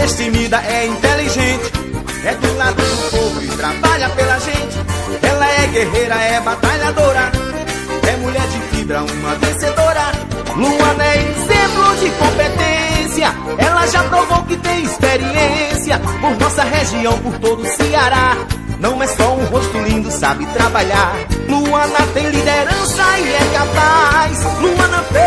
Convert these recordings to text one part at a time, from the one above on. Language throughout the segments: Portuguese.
destemida, é inteligente, é do lado do povo e trabalha pela gente. Ela é guerreira, é batalhadora, é mulher de fibra, uma vencedora. Luana é exemplo de competência, ela já provou que tem experiência por nossa região, por todo o Ceará. Não é só um rosto lindo, sabe trabalhar. Luana tem liderança e é capaz. Luana fez,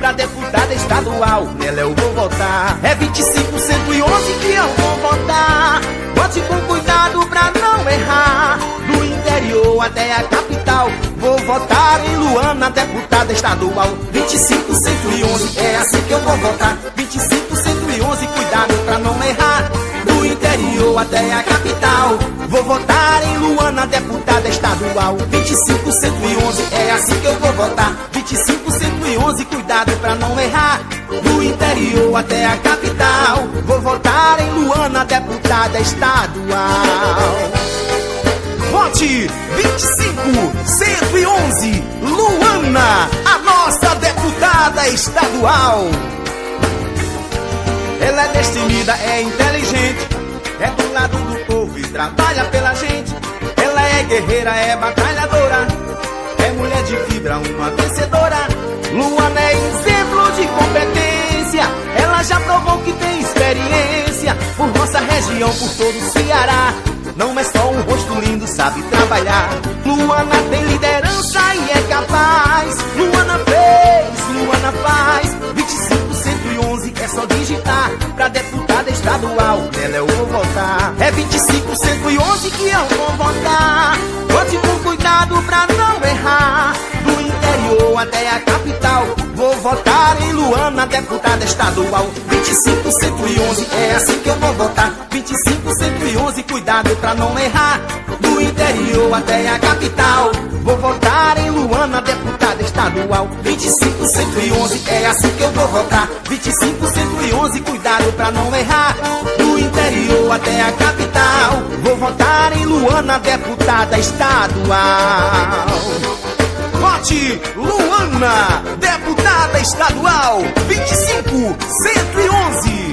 Pra deputada estadual, nela eu vou votar. É 25111 que eu vou votar. Vote com cuidado pra não errar. Do interior até a capital. Vou votar em Luana, deputada estadual. 25111 é assim que eu vou votar. 25111, cuidado pra não errar. Do interior até a capital. Vou votar em Luana, deputada estadual. 25111 é assim que eu interior até a capital. Vou votar em Luana, deputada estadual. Vote 25 111 Luana, a nossa deputada estadual. Ela é destemida, é inteligente, é do lado do povo e trabalha pela gente. Ela é guerreira, é batalhadora, é mulher de fibra, uma vencedora. Luana por nossa região, por todo o Ceará. Não é só um rosto lindo, sabe trabalhar. Luana tem liderança e é capaz. Luana fez, Luana faz. 25 111 é só digitar. Pra deputada estadual, nela eu vou votar. É 25 111 que eu vou votar. Luana, deputada estadual. 25 111 é assim que eu vou votar. 25 111, cuidado pra não errar. Do interior até a capital. Vou votar em Luana, deputada estadual. 25 111 é assim que eu vou votar. 25 111, cuidado pra não errar. Do interior até a capital. Vou votar em Luana, deputada estadual. Vote Luana, deputada estadual 25 111